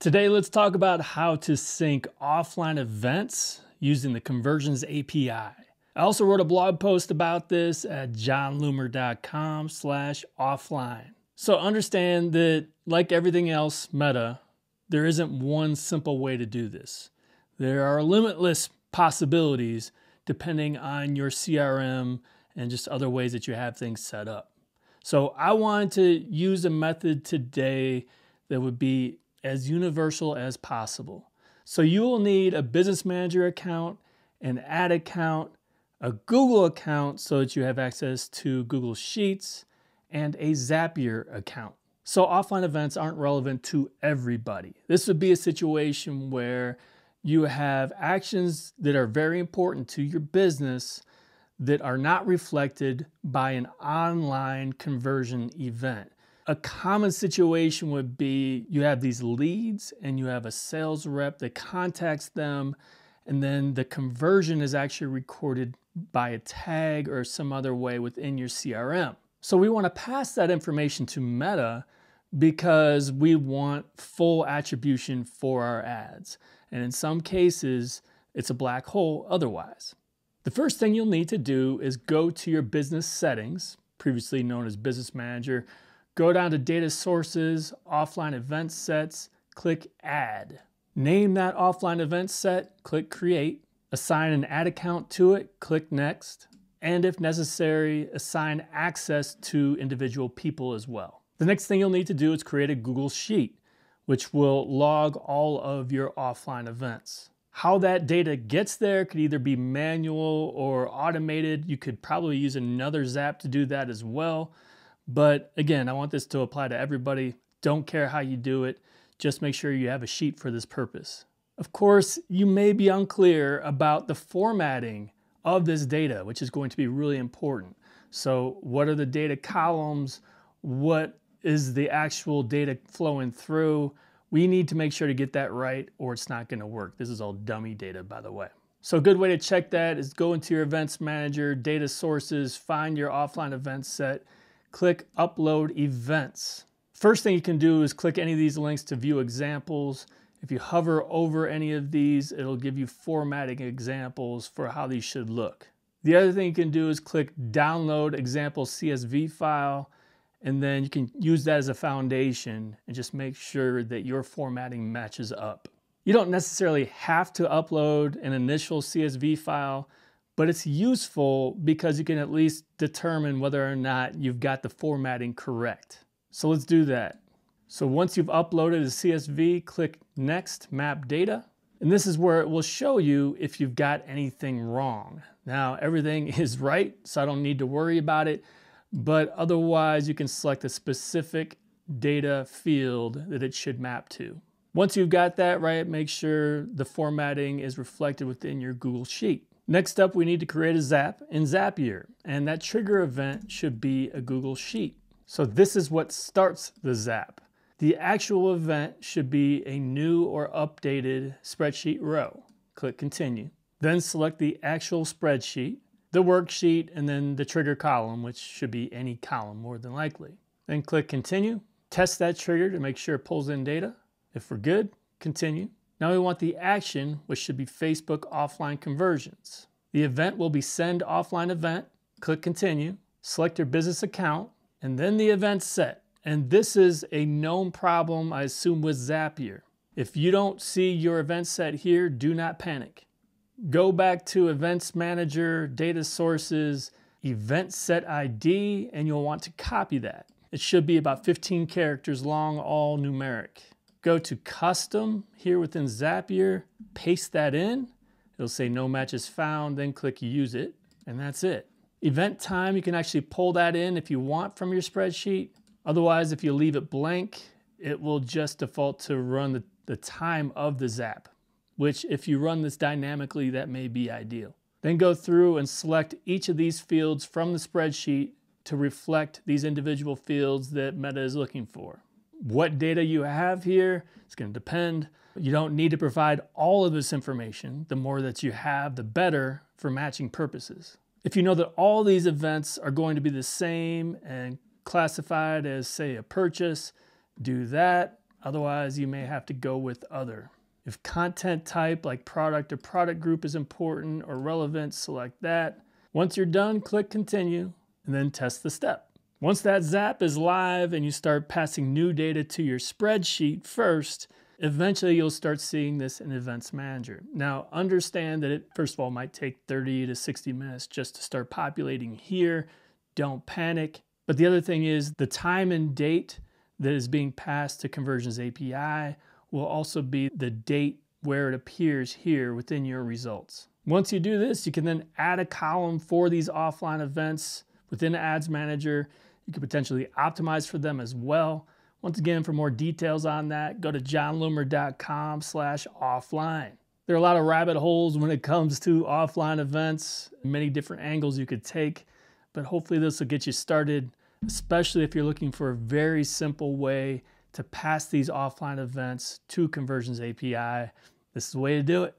Today, let's talk about how to sync offline events using the Conversions API. I also wrote a blog post about this at jonloomer.com slash offline. So understand that like everything else Meta, there isn't one simple way to do this. There are limitless possibilities depending on your CRM and just other ways that you have things set up. So I wanted to use a method today that would be as universal as possible. So you will need a business manager account, an ad account, a Google account so that you have access to Google Sheets, and a Zapier account. So offline events aren't relevant to everybody. This would be a situation where you have actions that are very important to your business that are not reflected by an online conversion event. A common situation would be you have these leads and you have a sales rep that contacts them, and then the conversion is actually recorded by a tag or some other way within your CRM. So we want to pass that information to Meta because we want full attribution for our ads. And in some cases, it's a black hole otherwise. The first thing you'll need to do is go to your business settings, previously known as Business Manager, go down to Data Sources, Offline Event Sets, click Add. Name that offline event set, click Create. Assign an ad account to it, click Next. And if necessary, assign access to individual people as well. The next thing you'll need to do is create a Google Sheet which will log all of your offline events. How that data gets there could either be manual or automated. You could probably use another Zap to do that as well. But again, I want this to apply to everybody. Don't care how you do it, just make sure you have a sheet for this purpose. Of course, you may be unclear about the formatting of this data, which is going to be really important. So, what are the data columns? What is the actual data flowing through. We need to make sure to get that right or it's not gonna work. This is all dummy data, by the way. So a good way to check that is go into your events manager, data sources, find your offline event set, click upload events. First thing you can do is click any of these links to view examples. If you hover over any of these, it'll give you formatting examples for how these should look. The other thing you can do is click download example CSV file and then you can use that as a foundation and just make sure that your formatting matches up. You don't necessarily have to upload an initial CSV file, but it's useful because you can at least determine whether or not you've got the formatting correct. So let's do that. So once you've uploaded a CSV, click Next, Map Data. And this is where it will show you if you've got anything wrong. Now, everything is right, so I don't need to worry about it but otherwise you can select a specific data field that it should map to. Once you've got that right, make sure the formatting is reflected within your Google Sheet. Next up, we need to create a Zap in Zapier, and that trigger event should be a Google Sheet. So this is what starts the Zap. The actual event should be a new or updated spreadsheet row. Click Continue. Then select the actual spreadsheet the worksheet, and then the trigger column, which should be any column more than likely. Then click continue. Test that trigger to make sure it pulls in data. If we're good, continue. Now we want the action, which should be Facebook offline conversions. The event will be send offline event. Click continue. Select your business account and then the event set. And this is a known problem, I assume, with Zapier. If you don't see your event set here, do not panic go back to Events Manager, Data Sources, Event Set ID, and you'll want to copy that. It should be about 15 characters long, all numeric. Go to Custom here within Zapier, paste that in. It'll say no matches found, then click Use It, and that's it. Event time, you can actually pull that in if you want from your spreadsheet. Otherwise, if you leave it blank, it will just default to run the, the time of the zap which if you run this dynamically, that may be ideal. Then go through and select each of these fields from the spreadsheet to reflect these individual fields that Meta is looking for. What data you have here, it's going to depend. You don't need to provide all of this information. The more that you have, the better for matching purposes. If you know that all these events are going to be the same and classified as, say, a purchase, do that. Otherwise, you may have to go with other. If content type like product or product group is important or relevant, select that. Once you're done, click continue and then test the step. Once that zap is live and you start passing new data to your spreadsheet first, eventually you'll start seeing this in Events Manager. Now, understand that it, first of all, might take 30 to 60 minutes just to start populating here. Don't panic. But the other thing is the time and date that is being passed to Conversions API will also be the date where it appears here within your results. Once you do this, you can then add a column for these offline events within Ads Manager you could potentially optimize for them as well. Once again, for more details on that, go to jonloomer.com slash offline. There are a lot of rabbit holes when it comes to offline events, many different angles you could take, but hopefully this will get you started, especially if you're looking for a very simple way to pass these offline events to Conversions API. This is the way to do it.